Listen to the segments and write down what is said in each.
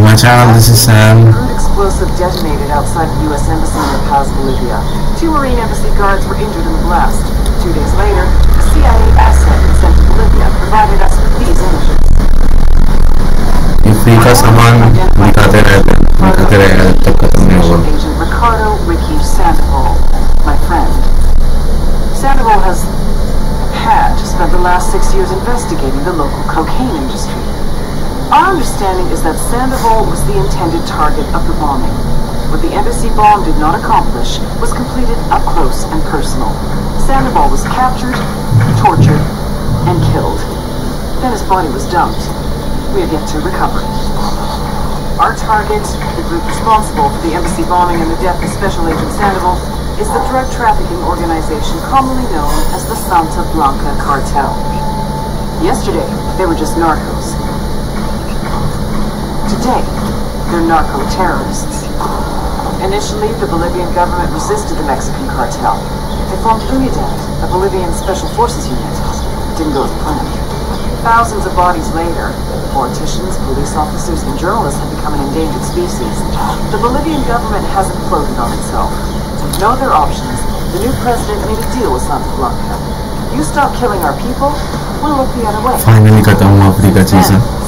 to my channel. This is Sam. Explosive detonated outside the U.S. Embassy in Paz, Bolivia. Two Marine Embassy guards were injured in the blast. Two days later, a CIA asset sent to Bolivia provided us with these images. If a someone, Ricardo, Ricardo, Agent Ricardo Ricky Sandoval, my friend. Sandoval has had spent the last six years investigating the local cocaine industry. Our understanding is that Sandoval was the intended target of the bombing. What the embassy bomb did not accomplish was completed up close and personal. Sandoval was captured, tortured, and killed. Then his body was dumped. We have yet to recover it. Our target, the group responsible for the embassy bombing and the death of Special Agent Sandoval, is the drug trafficking organization commonly known as the Santa Blanca Cartel. Yesterday, they were just narcos. Today, they're narco-terrorists. Initially, the Bolivian government resisted the Mexican cartel. They formed UNIDAD, a Bolivian Special Forces unit. Didn't go as planned. Thousands of bodies later, politicians, police officers, and journalists have become an endangered species. The Bolivian government hasn't floated on itself. With no other options, the new president made a deal with Santa Blanca. You stop killing our people, we'll look the other way. Finally got on Africa, Jason.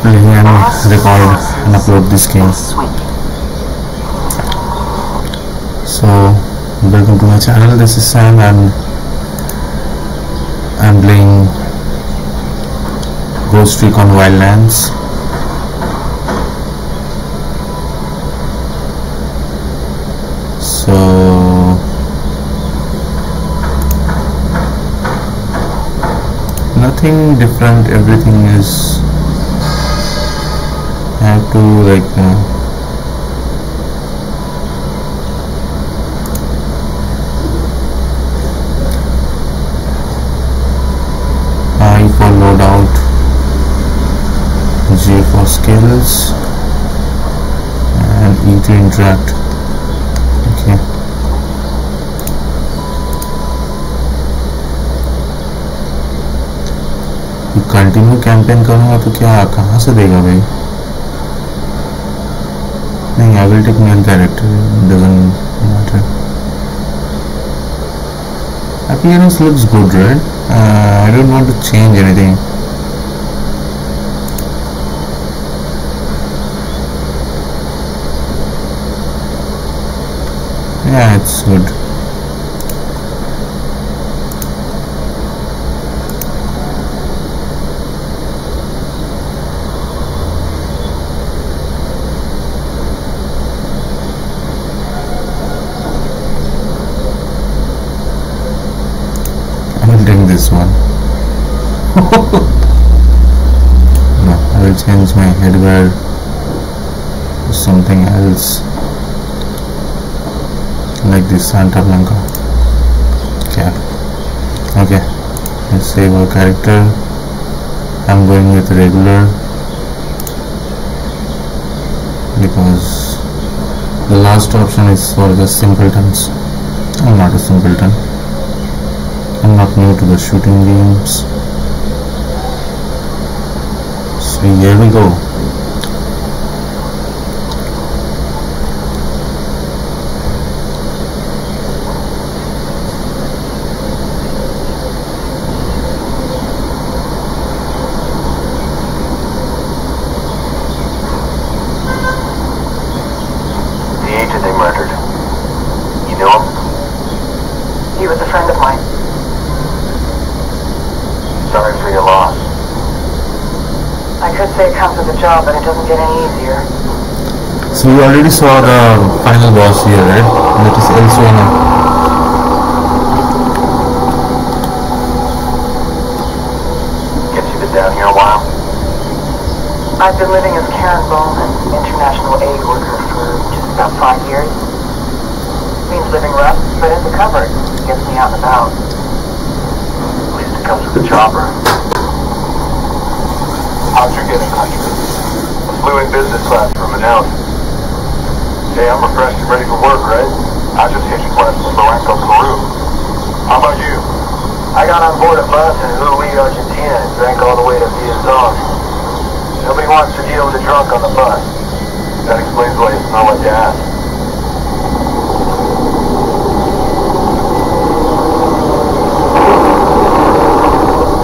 play and record and upload this game. So welcome to my channel. This is Sam and I'm playing Ghost Recon Wildlands. So nothing different. Everything is. Have to like. Uh, I for skills, and E to interact. Okay. Continue campaign करूँगा तो क्या कहाँ से देगा भाई I will take main character, doesn't matter. Appearance looks good, right? Uh, I don't want to change anything. Yeah, it's good. My headwear something else. Like this Santa Blanca cap. Okay, let's save our character. I'm going with regular because the last option is for the simpletons. I'm not a simpleton. I'm not new to the shooting games. So here we go. The agent they murdered. You knew him? He was a friend of mine. Sorry for your loss. I could say it comes with a job, but it doesn't get any easier. So we already saw the final boss here, right? That is El Sueno. Guess you've been down here a while. I've been living as Karen Bowman, international aid worker, for just about five years. Means living rough, but it's covered. Gets me out and about. At least it comes with the chopper. How's your getting, country? Flew in business class from Manila. Hey, I'm refreshed and ready for work, right? I just hitched class from Barranco, Peru. How about you? I got on board a bus in Hui, Argentina and drank all the way to Villazón. Nobody wants to deal with a drunk on the bus. That explains why you smell like gas.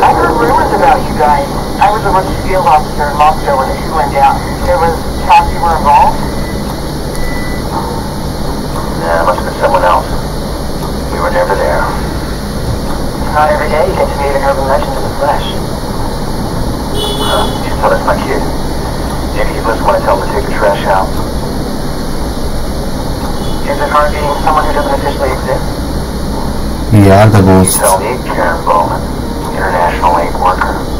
I heard rumors about you guys. I was a rookie field officer in Moscow when the shoot went down. There was talk you were involved? Yeah, it must have been someone else. We were never there. Not every day you get to meet an urban legend in the flesh. Huh? You thought that's my kid. Maybe he lives when I tell him to take the trash out. Is it hard being someone who doesn't officially exist? We are the You ghosts. tell me, Karen Bowman, international aid worker.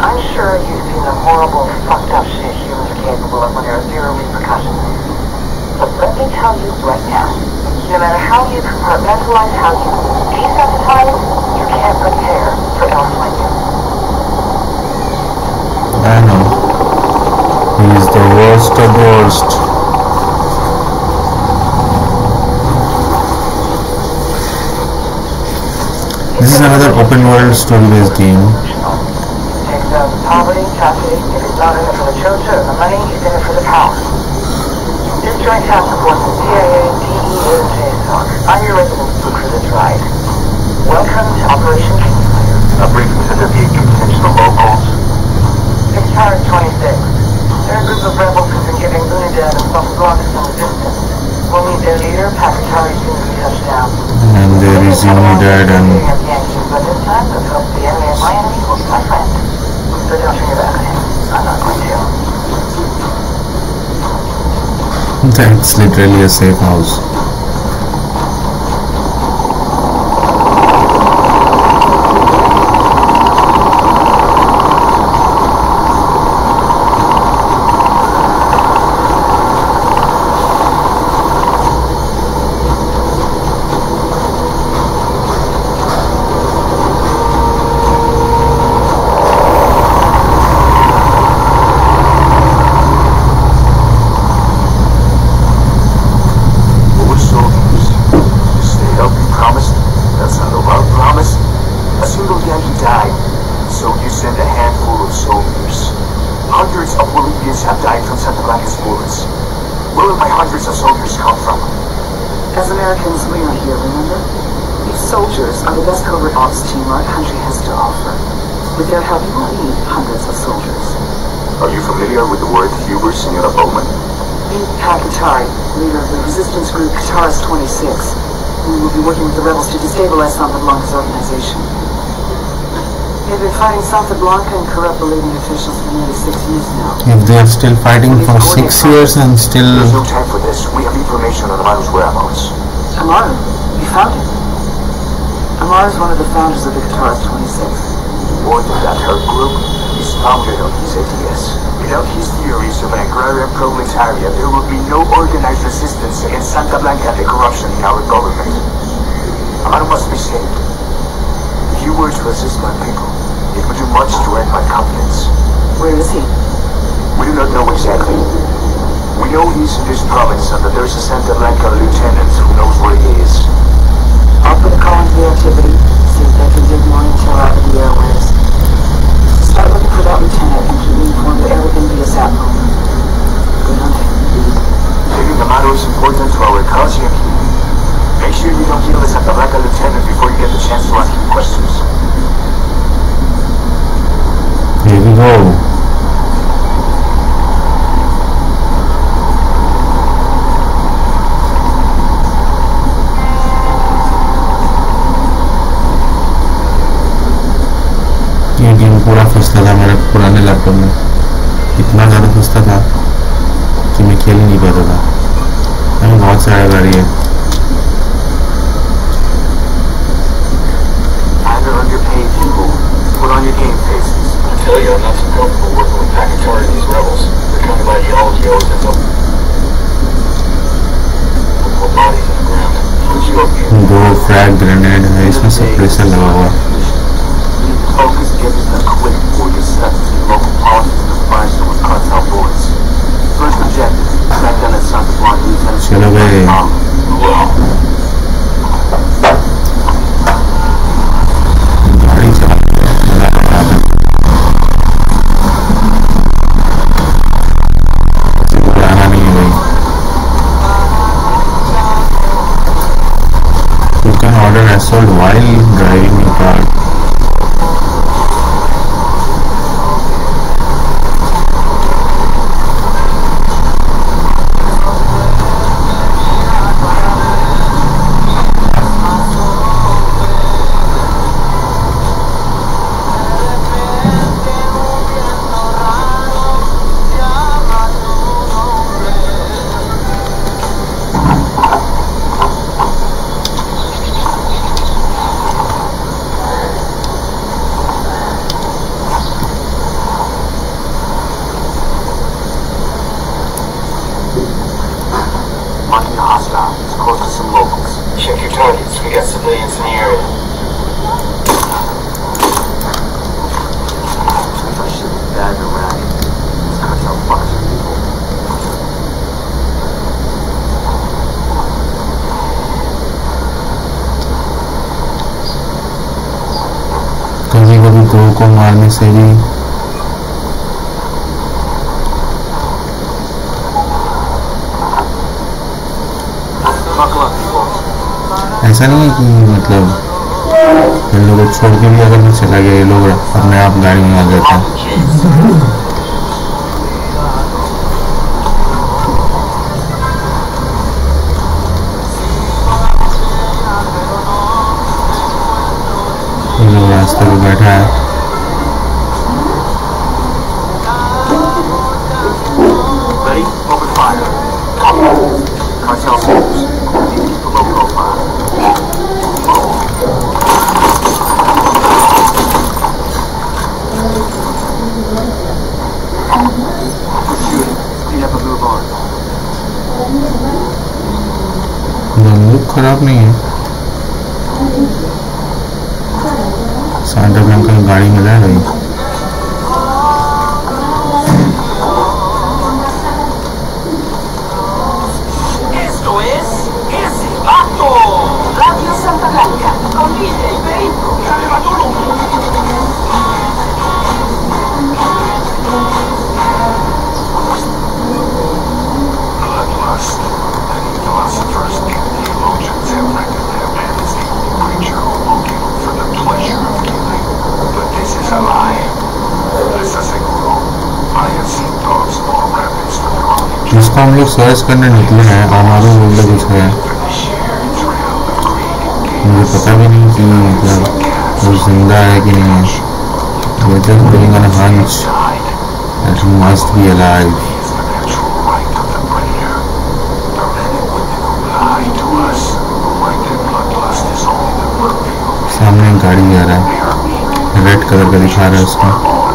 I'm sure you've seen the horrible, fucked up shit humans are capable of when there are zero repercussions. But let me tell you right now, no matter how you compartmentalize, how you desensitize, you can't prepare for else like you. I know. He's the worst of the worst. This is another open world story based game. If it's not in it for the or the money, it's in it for the power. This joint task force is CIA, DEA, and JSOC. Your for this ride. Welcome to Operation Kingslayer. A briefing to the intentional locals. Six Tower 26. They're a group of rebels who've been giving Unidad and Buffalo some resistance. We'll meet their leader, Pac Katari, soon as we touch down. And there is Unidad and But this time, the enemy of my enemy will be my friend. That's literally a safe house. What were soldiers? Just stay healthy, promised? That's not a love promise. A single Yankee died, so you send a handful of soldiers. Hundreds of Bolivians have died from Santa Blanca's bullets. Where will my hundreds of soldiers come from? As Americans, we are here, remember? These soldiers are the best covert ops team our country has to offer. With their help, we won't need hundreds of soldiers. Are you familiar with the word Huber, Senora Bowman? Meet Pac Katari, leader of the resistance group Kataris 26. We will be working with the rebels to destabilize Santa Blanca's organization. They've been fighting Santa Blanca and corrupt Bolivian officials for nearly six years now. If they are still fighting for six years and still There's no time for this. We have information on Amaru's whereabouts. Amaru, you found him. Amaru is one of the founders of the Kataris 26. More than that, her group is founded on his ideas. Without his theories of an agrarian proletariat, there will be no organized resistance against Santa Blanca and the corruption in our government. Amaru must be saved. If you were to assist my people, it would do much to earn my confidence. Where is he? We do not know exactly. We know he's in this province and that there's a Santa Blanca lieutenant who knows where he is. I'll put a call into the activity, see if they can dig more intel out of the airwaves. For that lieutenant and keep me informed of everything via sat phone. Good hunting. Taking the matter is important to our cause, Yankee. Make sure you don't kill this at the Santa lieutenant before you get the chance to ask him questions. here we go. पूरा फंसता था, मेरा पुराने laptop में। इतना ज़्यादा फंसता था कि मैं खेल नहीं पाता था। अभी बहुत सारा गाड़ी है। दो फ्रैग ग्रेनेड है, इसमें सब प्रेशर लगा हुआ है। Gonna local politics. First objective, से ऐसा नहीं है कि मतलब इन लोगों को छोड़ के भी अगर मैं चला गया ये लोग अपने आप गाड़ी में आ जाते तो। हैं रास्ते पर बैठा है। लुक खराब नहीं है सेंटर में अंकल गाड़ी मिला है भाई जिसको हम लोग सर्च करने निकले हैं हमारे बोलते कुछ है। मुझे पता भी नहीं कि मतलब वो ज़िंदा है कि नहीं है। Whether going on hunch at he must be alive सामने गाड़ी आ रहा है। रेड कलर का दिखा रहा है उसका।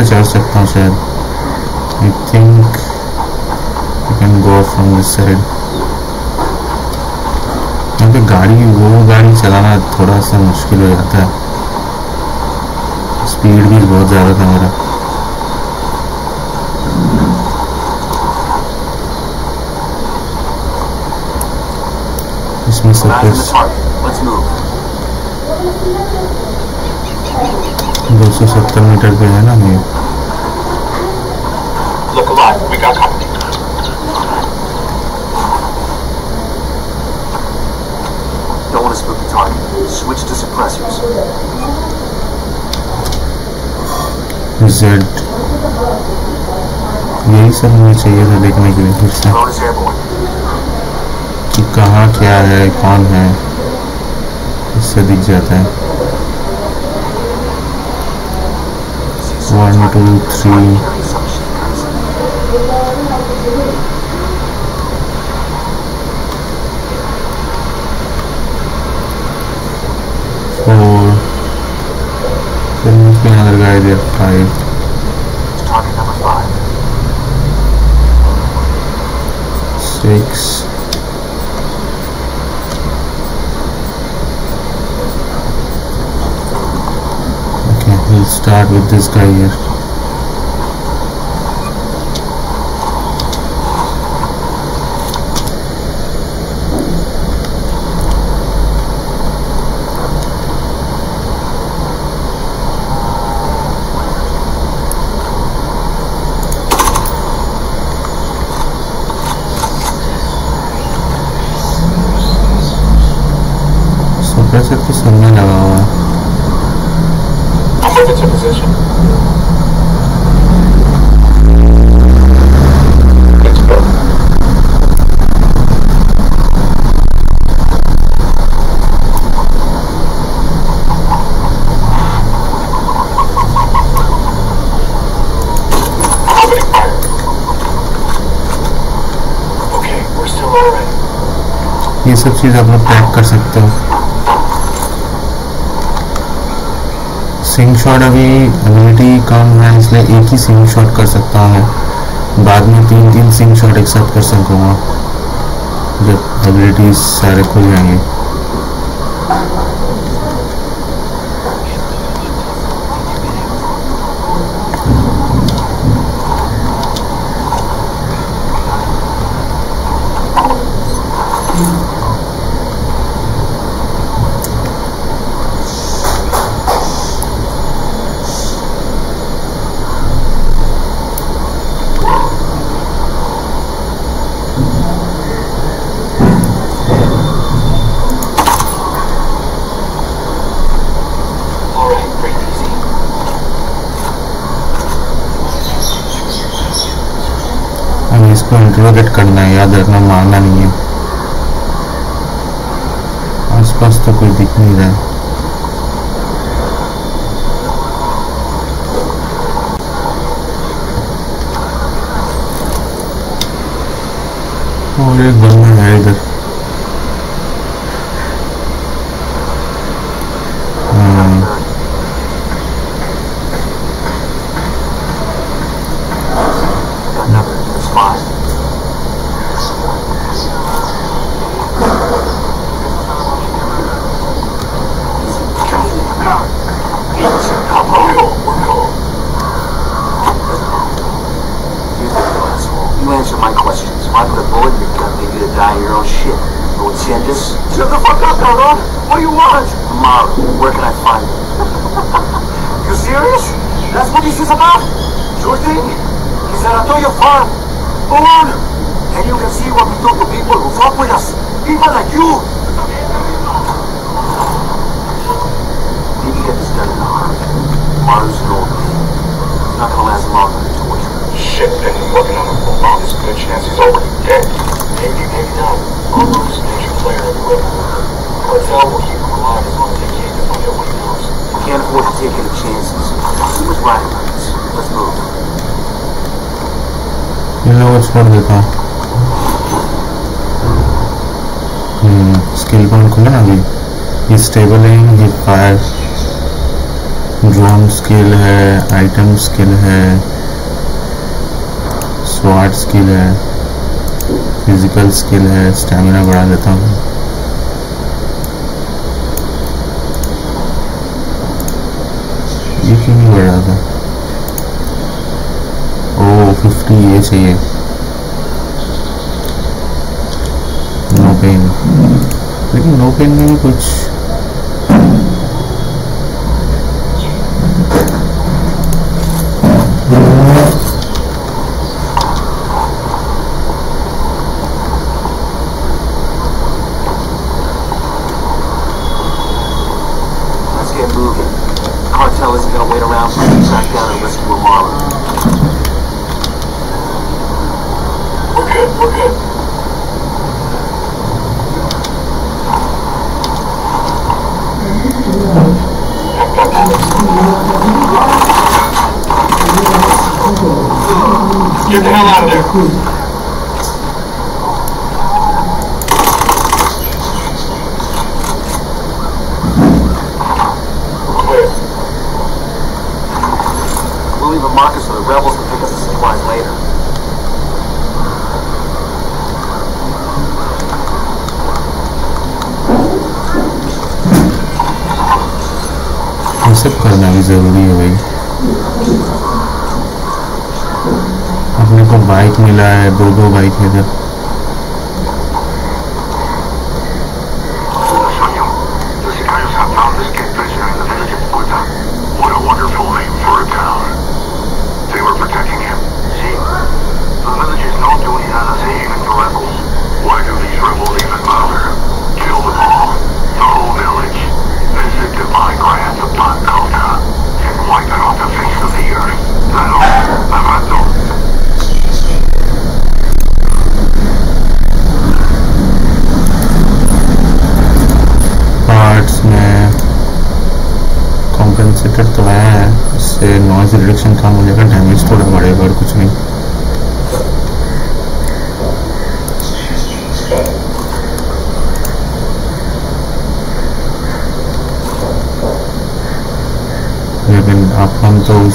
से चढ़ सकता हूँ शायद। I think I can go from this side क्योंकि गाड़ी वो गाड़ी चलाना थोड़ा सा मुश्किल हो जाता है। स्पीड भी बहुत ज़्यादा था मेरा। इसमें सब कुछ दो सौ सत्तर मीटर पे है ना ये? जेड यही सब हमें चाहिए था देखने के लिए फिर से। कि कहाँ क्या है कौन है इससे दिख जाता है। two, three. Four. then be another guy there. Five. Number five. Six. Okay, we start with this guy here. We're still alright. ये सब चीज़ आप लोग ट्रैक कर सकते हो सिंग शॉट अभी एबिलिटी कम है, इसलिए एक ही सिंग शॉट कर सकता हूँ। बाद में तीन तीन सिंग शॉट एक साथ कर सकूँगा, जब एबिलिटीज सारे खुल जाएँगे। स्टेबल है, ये फायर ड्रोन स्किल है, आइटम स्किल है, स्वाट स्किल है, फ़िज़िकल स्किल है, स्टैमिना बढ़ा देता हूँ। ये क्यों नहीं बढ़ रहा था? ओ फिफ्टी ये चाहिए। नो पेन लेकिन नो पेन में भी कुछ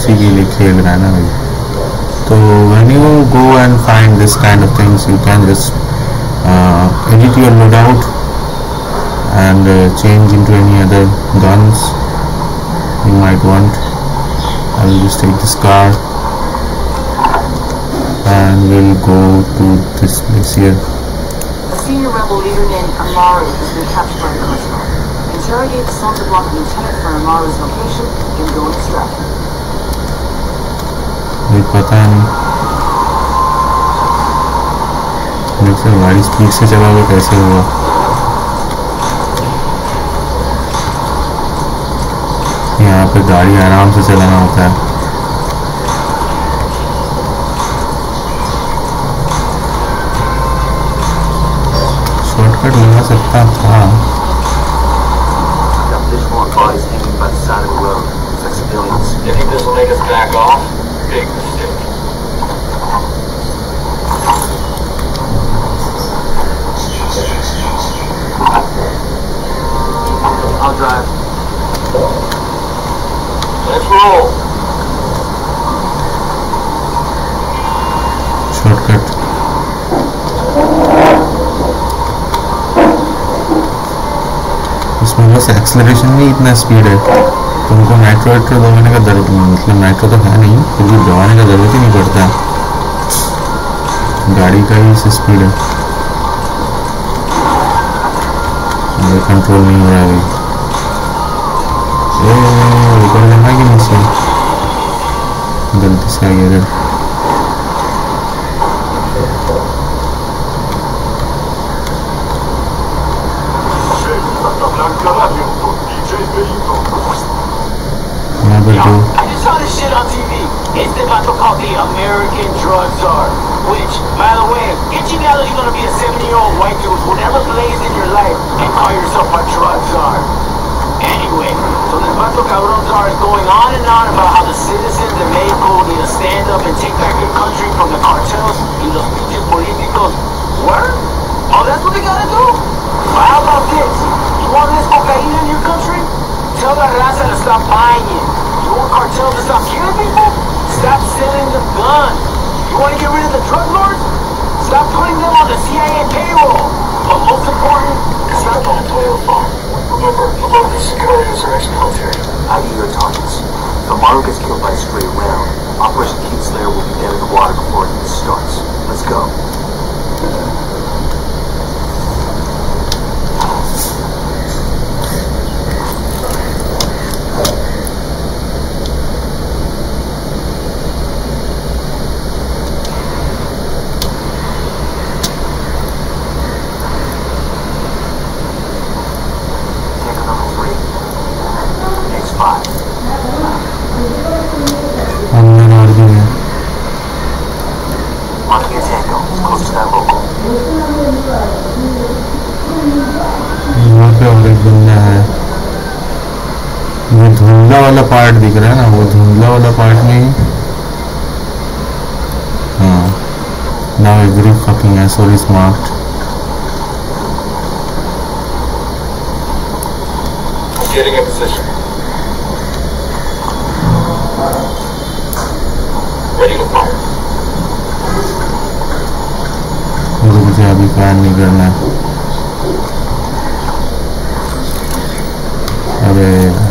Sigili Khel Ranaway. So when you go and find this kind of things, you can just uh, edit your loadout and uh, change into any other guns you might want. I will just take this car and we'll go to this place here. Senior rebel leader named Amaru has been captured by the Kozma. Interrogate the block lieutenant for Amaru's location and go extract him. पता नहीं। देखते हमारी speed से चला वो कैसे हुआ? यहाँ पे गाड़ी आराम से चलाना होता है। शॉर्टकट लगा सकता था। Take I'll drive. Let's roll. Shortcut इसमें बस एक्सलरेशन भी इतना स्पीड है। तुमको नाइट्रो वाइट्रो दबाने का ज़रूरत मतलब नाइट्रो तो है नहीं फिर भी दबाने का ज़रूरत ही नहीं पड़ता। गाड़ी का ही स्पीड है। कंट्रोल नहीं हो रहा अभी। ए ऊपर जाना है कि नीचे गलती से आ गया इधर यहाँ पर जो I just saw this shit on TV. It's the vato called the American Drug Czar. Which, by the way, get you now that you're gonna be a 70-year-old white dude who never plays in your life and call yourself a drug czar. Anyway, so this vato cabrón czar is going on and on about how the citizens of Mexico need to stand up and take back their country from the cartels y los pinches políticos. Word? Oh, that's what they gotta do? Well, how about this? You want this cocaine in your country? Tell the raza to stop buying it. You want cartels to stop killing people? Stop selling them guns. You want to get rid of the drug lords? Stop putting them on the CIA payroll. But most important, stop on Toyo Farm. Remember, a lot of the Sicarios are military, i.e. your targets. If gets killed by a stray round, Operation Kingslayer will be dead in the water before it even starts. Let's go. एक बंदा है वो धुंधला वाला part दिख रहा है ना वो धुंधला वाला पार्ट में हाँ now every fucking asshole is marked Getting in position. Ready to fire. मुझे मुझे अभी फायर नहीं करना है porque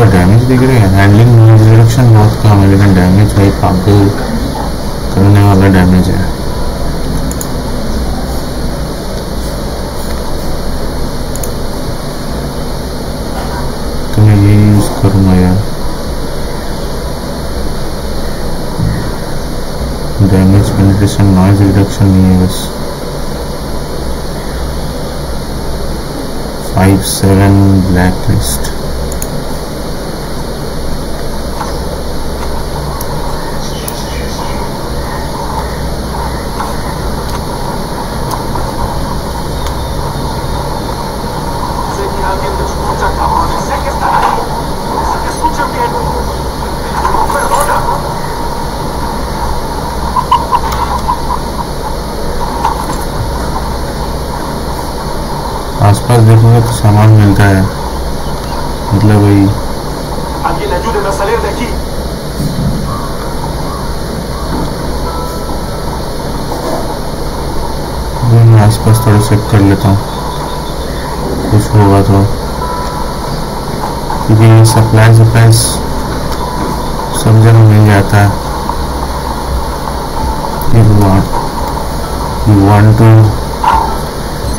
इसका डैमेज दिख रहा है। हैंडलिंग रिडक्शन बहुत कम है, लेकिन डैमेज भाई पागल करने वाला डैमेज है। तो मैं ये यूज़ यार। डैमेज पेनिट्रेशन नॉइज़ रिडक्शन नहीं है बस। फाइव सेवन ब्लैक लिस्ट आसपास देखोगे तो सामान मिलता है। मतलब वही. वो मैं आसपास थोड़ा चेक कर लेता हूँ। कुछ होगा तो। क्योंकि सप्लाई सप्लाई सब जगह मिल जाता है you want you want to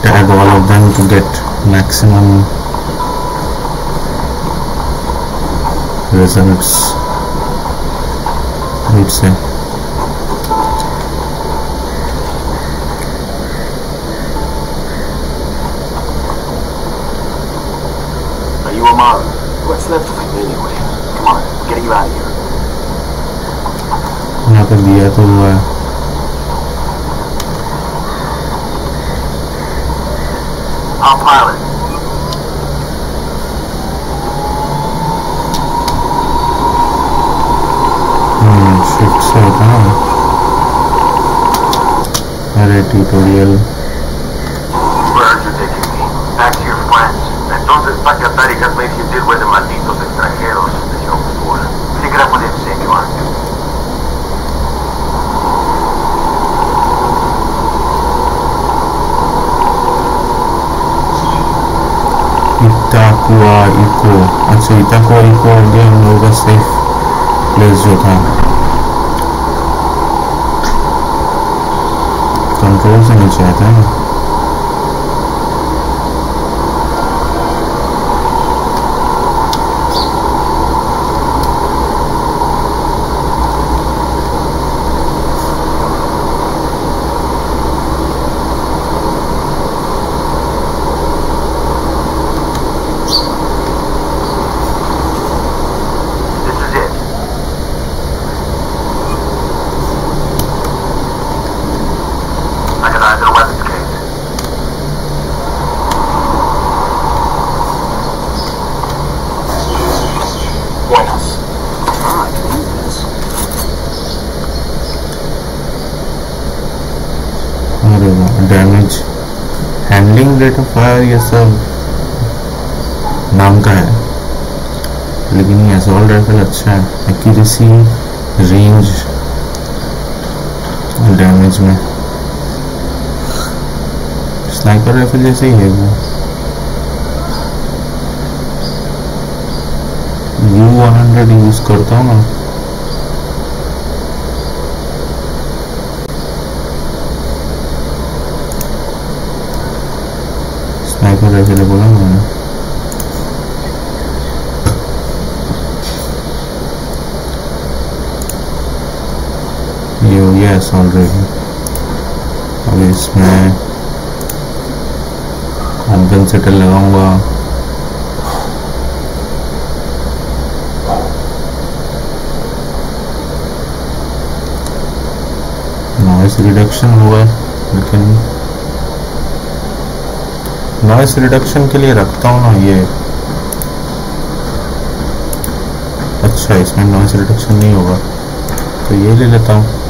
tag all of them to get maximum results would say Are you Amara? What's left of him anyway? Come on, we're getting you out of here. यहाँ पे दिया तो हुआ है Satan. Haré tutorial. Entonces Itakua Iko. Actually, Itakua Iko again was a safe place to come. Control से नीचे आता है ना रेट ऑफ़ फायर ये सब नाम का है लेकिन ये अच्छा है एक्यूरेसी रेंज डैमेज में। स्नाइपर राइफल जैसे ही है वो। यू वन हंड्रेड यूज़ करता हूँ ना स्नाइपर राइफल बोला मैंने। हो ऑलरेडी अब इसमें कॉम्पेंसेटर लगाऊँगा। नॉइस रिडक्शन हुआ लेकिन नॉइस रिडक्शन के लिए रखता हूँ ना ये। अच्छा इसमें नॉइस रिडक्शन नहीं होगा। तो ये ले लेता हूँ।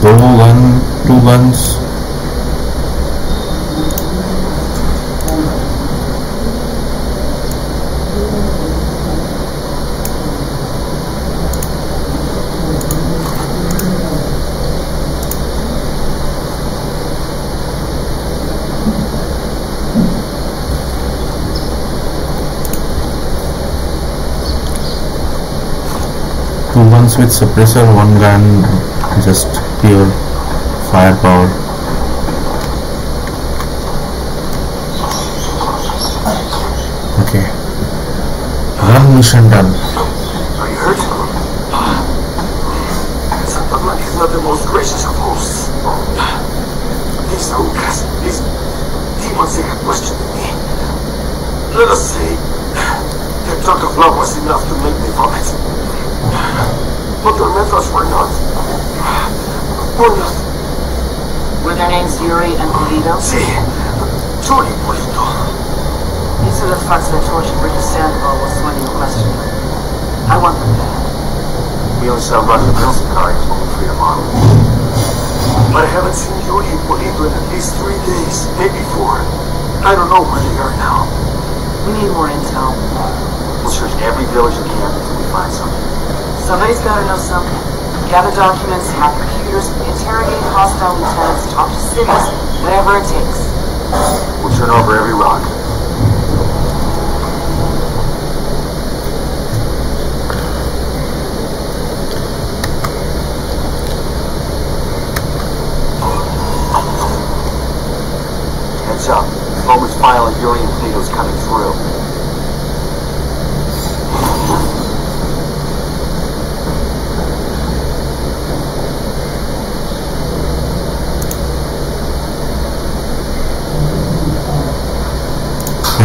go one two ones two ones with suppressor one gun just pure firepower. Okay. Gun mission done. Are you hurt? Santa is not the most gracious of hosts. These Lucas, these demons they have questioned me. Let us say, their talk of love was enough to make me vomit. But their methods were not. Were. Were their names Yuri and Polito? See, Tony Polito. These are the fucks that tortured Ricky Sandoval while swinging the question. I want them back. We only saw Roger Wilson cars when we freed them on. But I haven't seen Yuri and Polito in at least three days, maybe four. I don't know where they are now. We need more intel. We'll search every village we can until we find something. Somebody's gotta know something. Gather documents, hack computers, interrogate hostile lieutenants, talk to cities, whatever it takes. We'll turn over every rock. Heads up. Bowman's file and Yuri and Polito's coming through.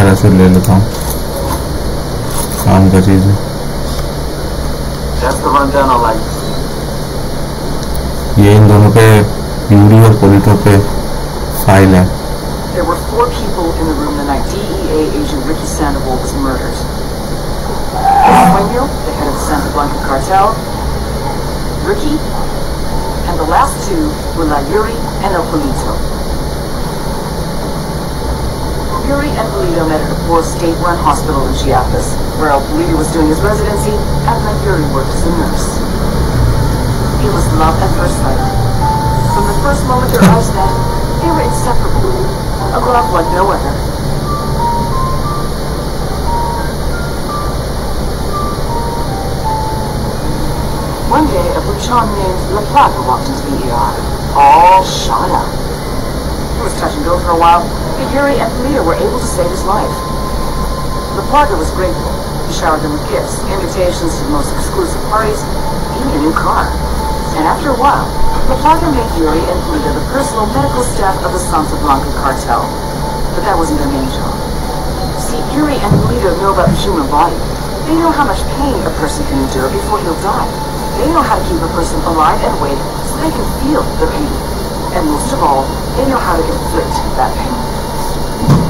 Parachute ले लेता हूँ काम का चीज़ है That's the rundown on like ये इन दोनों पे Yuri और पोलिटो पे फाइल है There were four people in the room the night DEA agent Ricky Sandoval was murdered. Fuenyo, the head of the Santa Blanca cartel, Ricky, and the last two were La Yuri and El Polito. Yuri and Polito met at a poor state-run hospital in Chiapas, where El Polito was doing his residency and Yuri worked as a nurse. It was love at first sight. From the first moment their eyes met, they were inseparable. A love like no other. One day, a Buchon named La Plaga walked into the ER, all shot up. He was touch and go for a while, Yuri and Polito were able to save his life. The Plaga was grateful. He showered them with gifts, invitations to the most exclusive parties, even a new car. And after a while, the Plaga made Yuri and Polito the personal medical staff of the Santa Blanca cartel. But that wasn't their main job. See, Yuri and Polito know about the human body. They know how much pain a person can endure before he'll die. They know how to keep a person alive and awake so they can feel the pain. And most of all, they know how to inflict that pain.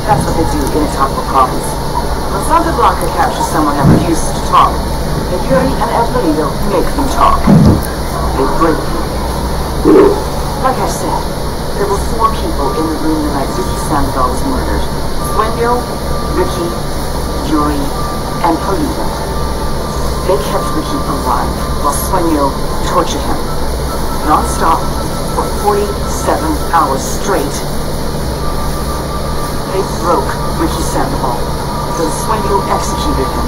That's what they do in Itacua province. When Santa Blanca captures someone that refuses to talk, then Yuri and El make them talk. They break them. Like I said, There were four people in the room the night Ricky Sandoval was murdered. Sueño, Ricky, Yuri, and Polito. They kept Ricky alive while Sueño tortured him. Non-stop for 47 hours straight. They broke Ricky Sandoval. Then Sueño executed him.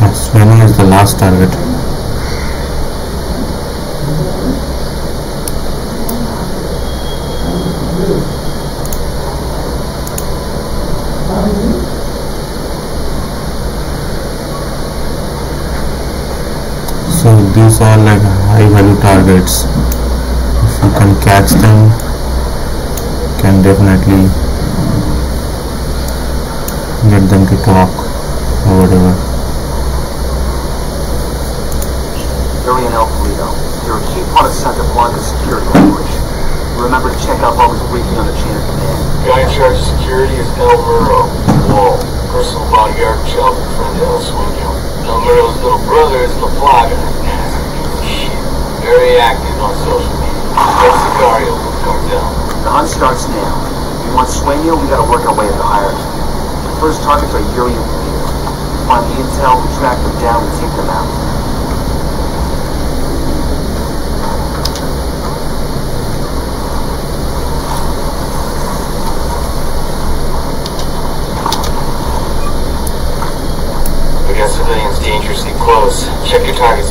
Yes, Sueño is the last target. So these are like high value targets. If you can catch them, can definitely get them to talk or whatever. Yuri and El Polito. You're a key part of Santa Blanca's security operation. Remember to check out Bowman's briefing on the chain of command. Guy in charge of security is El Muro, uh, Wall. Personal bodyguard and childhood friend to El Sueño. El Muro's little brother is La Plaga. Shit. Very active on social media. Ex Sicario the. Hunt starts now. If we want Sueño, we gotta work our way up the hierarchy. The first targets are Yuri and Polito. Find the intel, we track them down, and take them out. We civilians dangerously close. Check your targets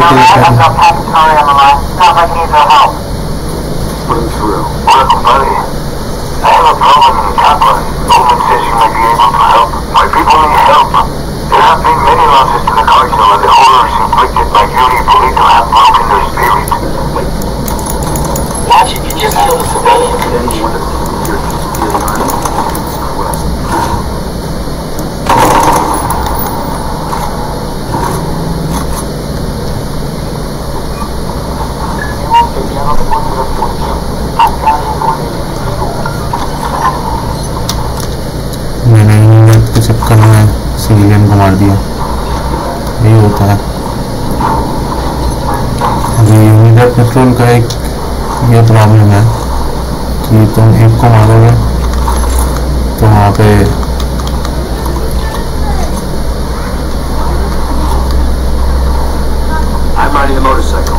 Thank you. में civilian को मार दिया यही होता है जी unit petrol का एक ये प्रॉब्लम है कि तुम एक को मारोगे तो वहाँ पे I'm riding the motorcycle.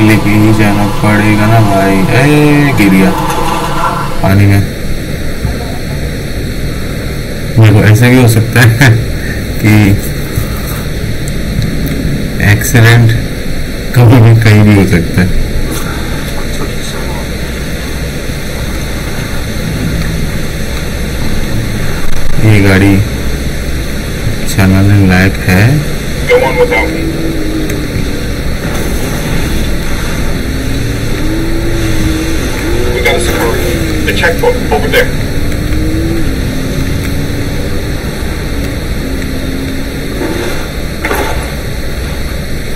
लेके ही जाना पड़ेगा ना भाई। ए, गिर गया। पानी में। देखो ऐसे भी हो सकता है कि एक्सीडेंट कभी भी कहीं भी हो सकता है। ये गाड़ी चलाने लायक है। civilian. The checkbook, over there.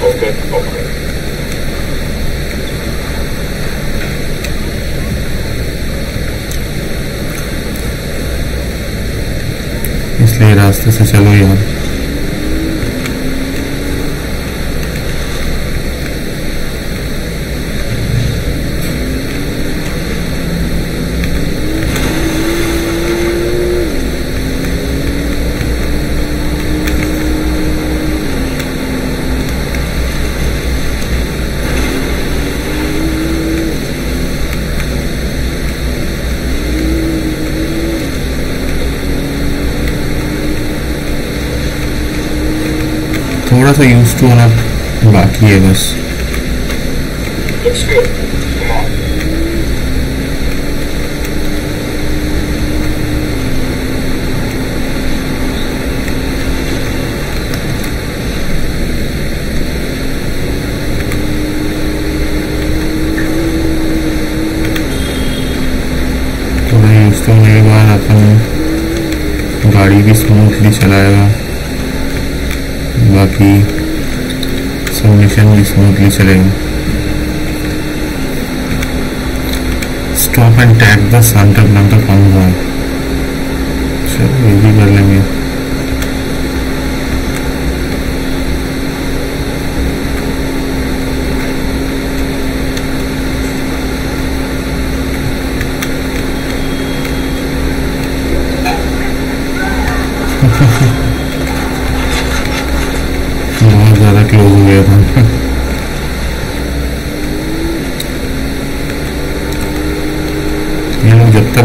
Oh, good. Okay. इसलिए रास्ते से चलो यार तो यूज़ टू होना बाकी है बस थोड़ा यूज़ टू होने के बाद अपन गाड़ी भी स्मूथली चलाएगा ताकि सबमिशन स्मूथली चले stop and tap the center plan कौन सा चलो, ये भी कर लेंगे।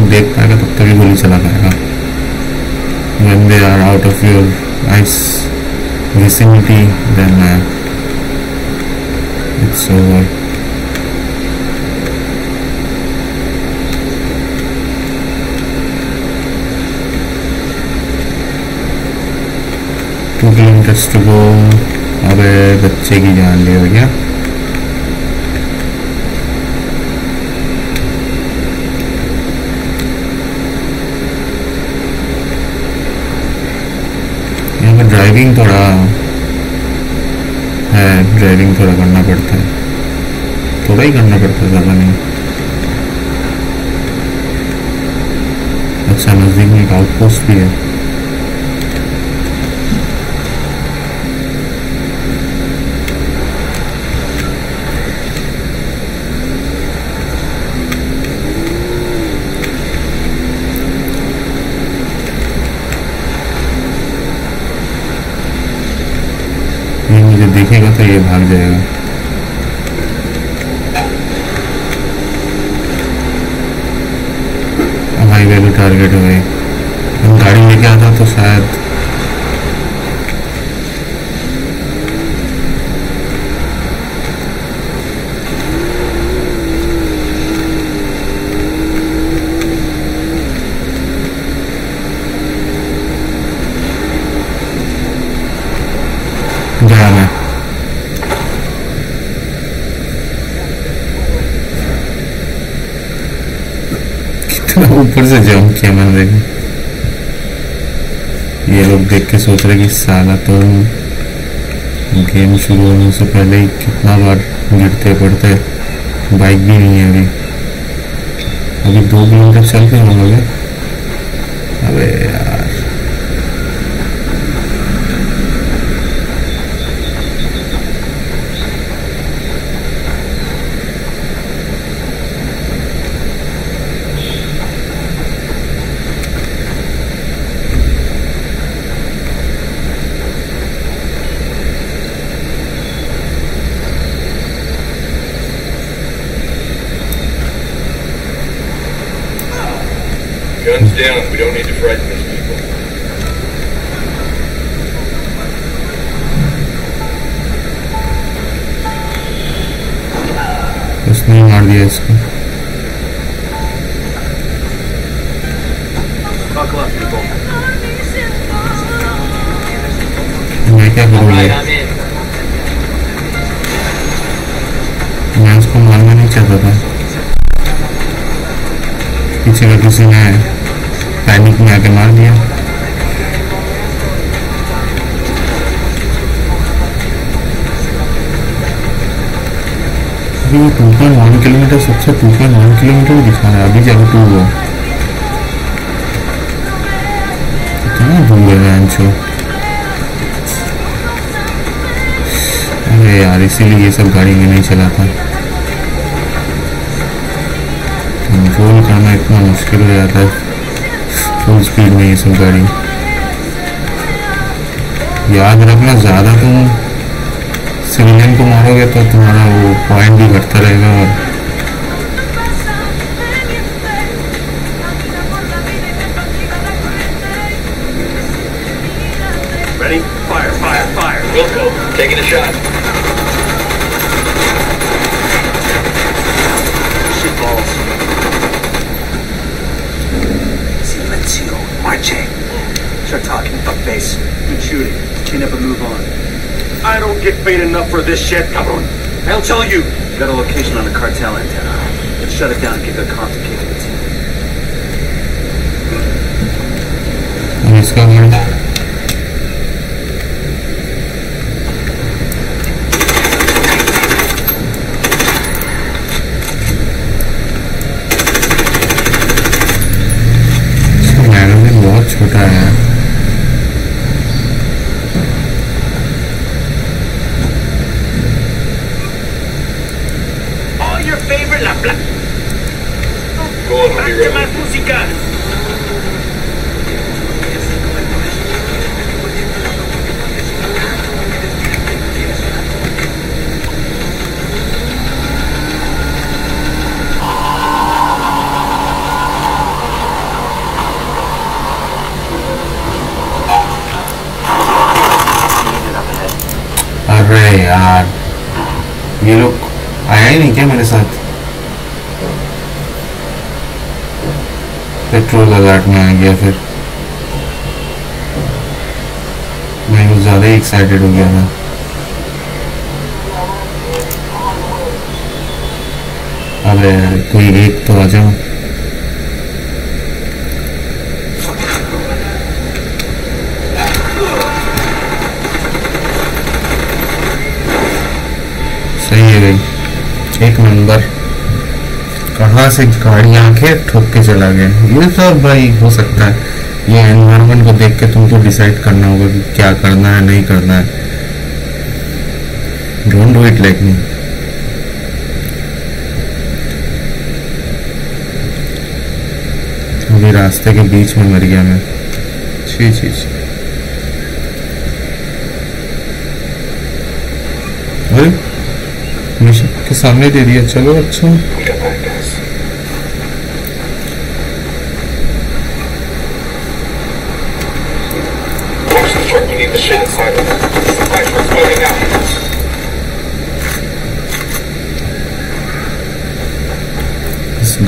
देख पाएगा तब तक ही गोली चला पाएगा when they are out of your ice vicinity then it's over to game to go अरे बच्चे की जान ले हो गया ड्राइविंग थोड़ा, है, ड्राइविंग थोड़ा करना पड़ता है। थोड़ा ही करना पड़ता है, ज़्यादा नहीं। अच्छा नज़दीक में एक आउटपोस्ट भी है। ये मुझे देखेगा तो ये भाग जाएगा से किया मैंने देखा ये लोग देख के सोच रहे कि साला तो गेम शुरू होने से पहले ही कितना बार गिरते पड़ते बाइक भी नहीं है अभी। अभी दो किलोमीटर चल के हम लोग यार। किसी ने पैनिक में आके मार दिया। अभी वो टू पॉइंट वन किलोमीटर, सबसे टू पॉइंट वन किलोमीटर दिखा रहा है। अभी जाके टू वो कितना दूर है रैंचो अरे यार, इसीलिए ये सब गाड़ी में नहीं चलाता कंट्रोल करना इतना मुश्किल हो जाता है फुल स्पीड में ये सब गाड़ी याद रखना ज़्यादा तुम सिविलियन को मारोगे तो तुम्हारा वो पॉइंट भी घटता रहेगा और Ready? Fire, fire, fire. Wilco, taking a shot. Stop talking, fuckface. Keep shooting. You never move on. I don't get paid enough for this shit, cabron. I'll tell you. Got a location on the cartel antenna. Let's shut it down and the it a complicated attention. I'm just gonna hear that. Patrol alert में आ गया फिर मैं कुछ ज़्यादा ही excited हो गया था अबे कोई एक तो आ जाओ सही है भाई एक नंबर कहाँ से गाड़ी आके ठोक के चला गया। ये सब भाई हो सकता है। ये एनवायरनमेंट को देख के तुमको डिसाइड करना होगा कि क्या करना है, नहीं करना है। Don't do it like me अभी रास्ते के बीच में मर गया मैं। छी छी छी। के सामने दे दिया। चलो अच्छा।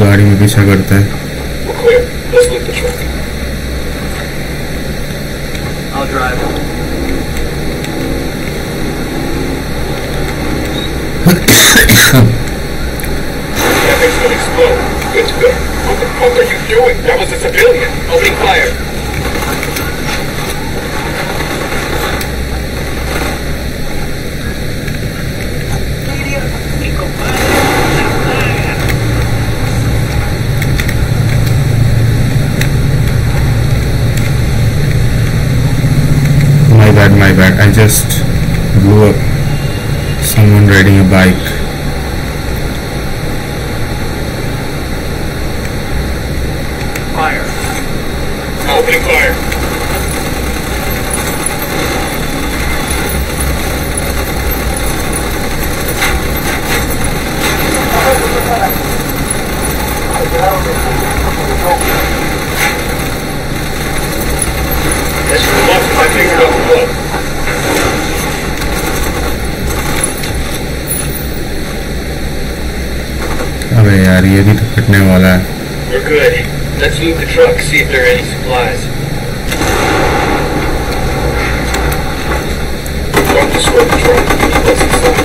गाड़ी में पीछा करता है We're clear. Let's loot the truck. I'll drive. That thing's gonna explode. Good to go. What the fuck are you doing? That was a civilian. Opening fire. I just blew up someone riding a bike. तो वाला है. Let's loot the truck, see if there are any supplies. Don't destroy the truck. Us inside.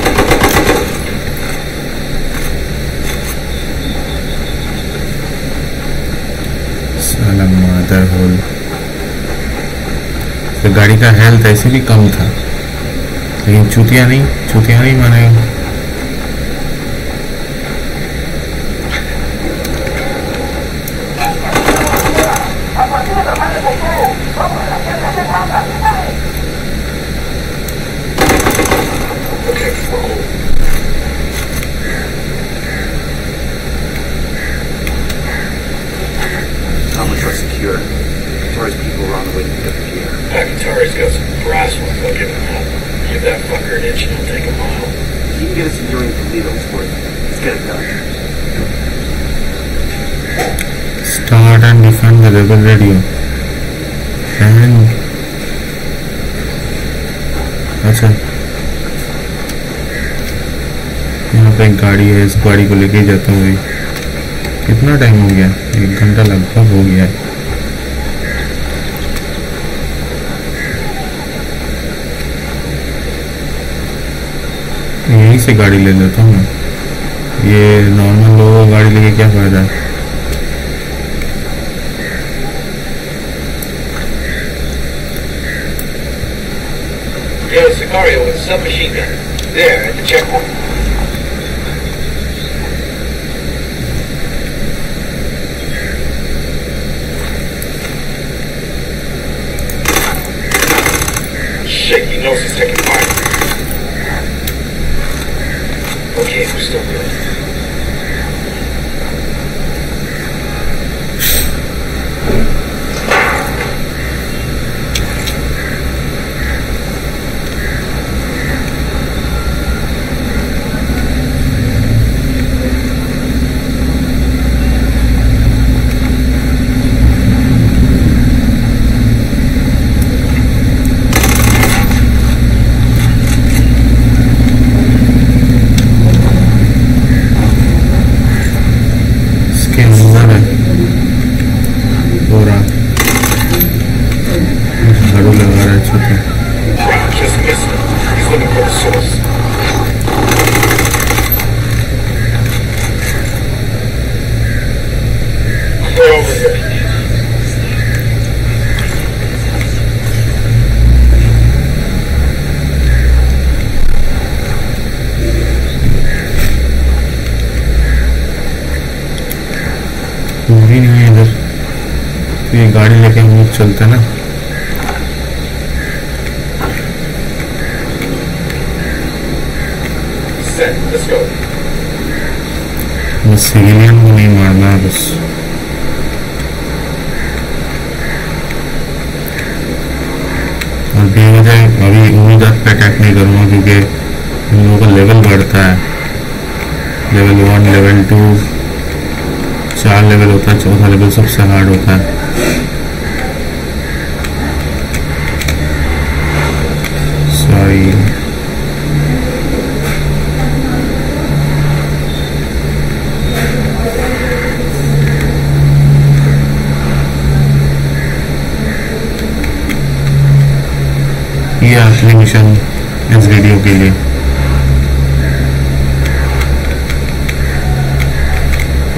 साला mother whole तो गाड़ी का health ऐसे भी कम था लेकिन चूतिया नहीं चूतिया नहीं मानेगा Okay, we're cool. Comments are secure. Torres people are on the way to pick up the gear. Pakatari's got some brass ones. I'll give him that. Give that fucker an inch and he'll take a mile. If you can get us some urine from Lito, it's worth it. Let's get it done. start and defend the radio. And अच्छा यहाँ पे एक गाड़ी है, इस गाड़ी को लेके जाता हूँ भाई कितना टाइम हो गया? एक घंटा लगभग हो गया। है यहीं से गाड़ी ले लेता हूँ। मैं ये नॉर्मल लोगों को गाड़ी लेके क्या फ़ायदा? है submachine gun. There, at the checkpoint. चलते हैं ना Set. Let's go. बस सिविलियन को नहीं मारना है बस और बेवजह अभी उम्मीद पे अटैक नहीं करूँगा क्योंकि इन लोगों का लेवल बढ़ता है लेवल वन लेवल टू चार लेवल होता है चौथा लेवल सबसे हार्ड होता है सॉरी ये आखिरी मिशन इस वीडियो के लिए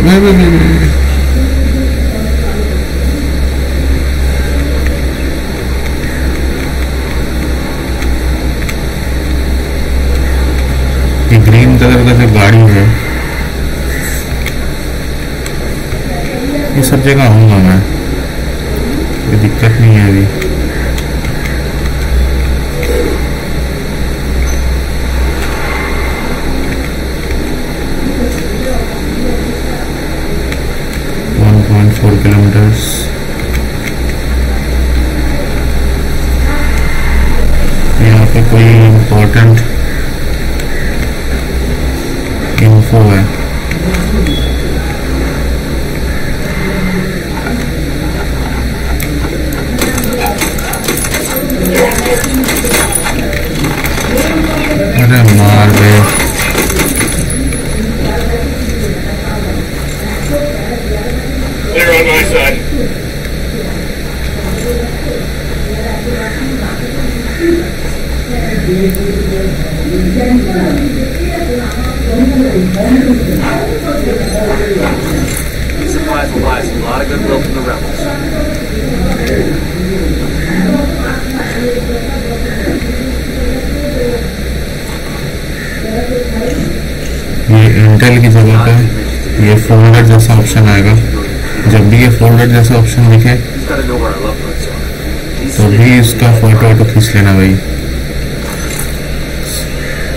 नहीं, नहीं, नहीं, नहीं। ये ग्रीन कलर का जो गाड़ी है ये सब जगह हूँ मैं। दिक्कत नहीं है अभी। Ones ऑप्शन दिखे तो भी इसका फ़ोटो ऑटो खींच लेना भाई।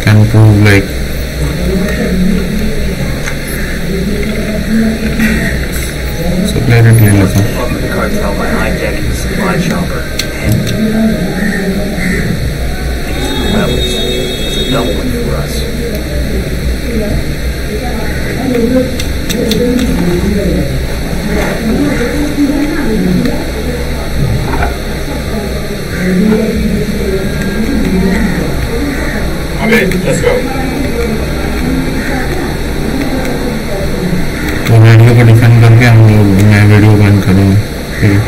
कैन प्रूव लाइक ले लेता हूँ fuck with the cartel by hijacking the supply chopper. Things for the rebels. It's a double win for us. I'm in. तो रेडियो को डिफेंड करके हम लोग मैं वीडियो बंद करूँगा है?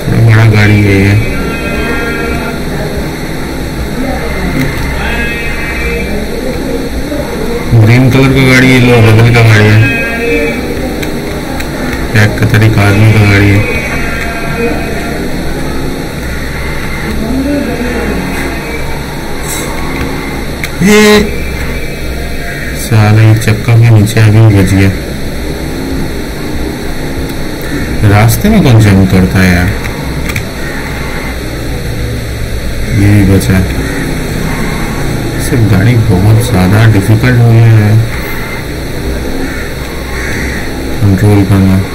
थोड़ा बड़ा गाड़ी है ये। ग्रीन कलर का गाड़ी है लो लेवल का गाड़ी है। पैक का तरीका आदमी का गाड़ी है। ये साला ये चक्का के नीचे अभी बच गया। रास्ते में कौन जम करता है यार? ये भी बचा सिर्फ़ गाड़ी बहुत ज़्यादा डिफ़िकल्ट हो गया है। कंट्रोल करना।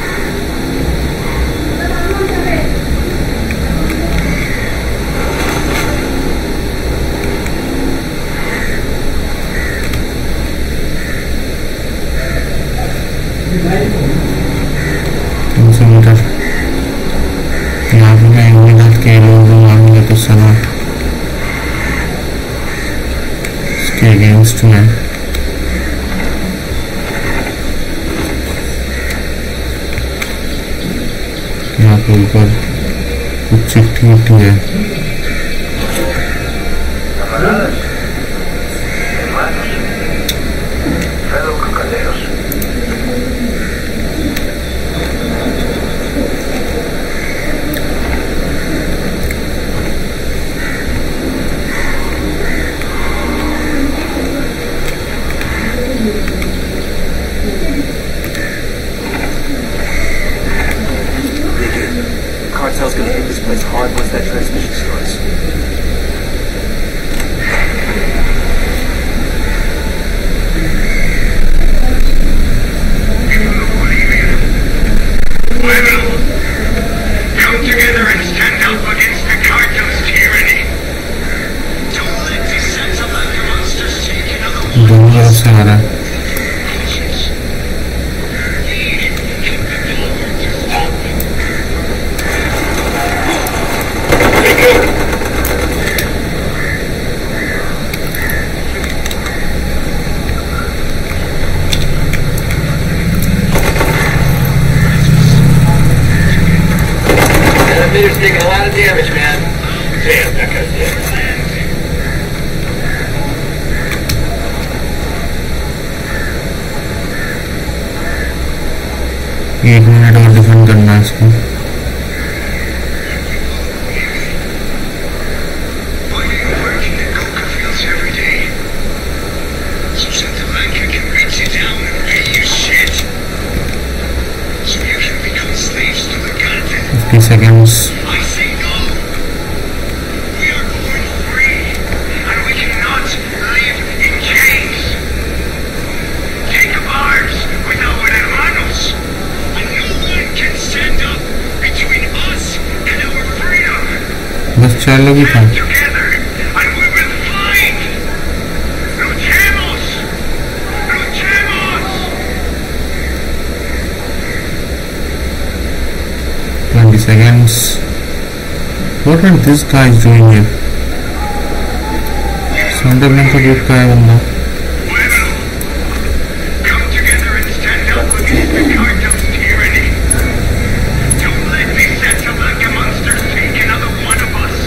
Let these Santa Blanca monsters take another one of us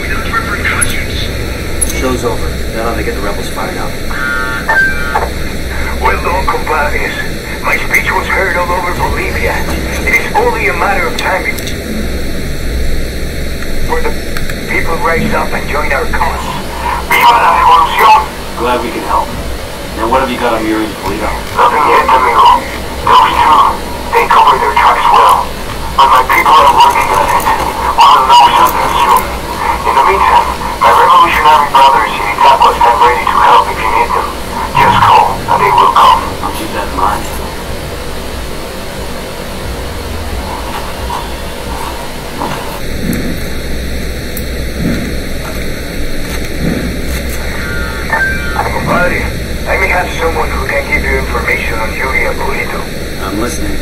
without repercussions. Show's over. Not on Gotta get the rebels fired up. Well done, compadres. My speech was heard all over Bolivia. It is only a matter of time before the people rise up and join our cause. Viva la revolución! Glad we can help. Now what have you got on and Polito? Nothing yet, amigo. Those two, they cover their tracks well. But my people are working on it. We'll know something soon. In the meantime, my revolutionary brothers in Itacua stand ready to help if you need them. Just call, and they will come. I'll keep that in mind. Compadre, I may have someone who can give you information on Yuri and Polito. I'm listening.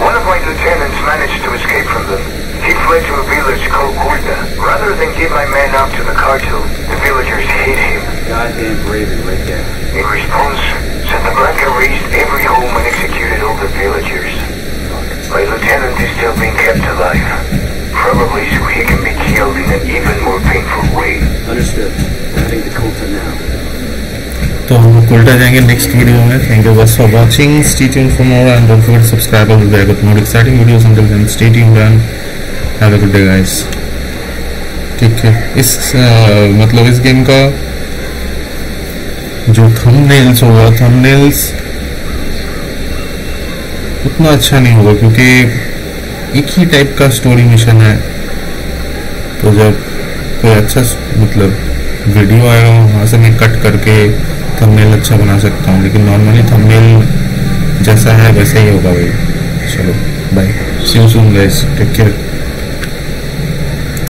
One of my lieutenants managed to escape from them. He fled to a village called Curta. Rather than give my men up to the cartel, the villagers hid him. Goddamn bravery right there. In response, Santa Blanca razed every home and executed all the villagers. My lieutenant is still being kept alive. Probably so he can be killed in an even more painful way. Understood. i Heading to Colta now. तो हम लोग उल्टा जाएँगे next video में। Thank you बस for watching stay for more and don't subscribe will be with more exciting videos until then stay tuned and have a good day guys ठीक है इस मतलब इस गेम का जो थंबनेल्स होगा थंबनेल्स उतना अच्छा नहीं होगा क्योंकि एक ही टाइप का स्टोरी मिशन है। तो जब कोई अच्छा मतलब वीडियो आएगा वहाँ से मैं कट करके थंबनेल अच्छा बना सकता हूँ, लेकिन नॉर्मली थंबनेल जैसा है वैसा ही होगा भाई। चलो bye see you soon guys take care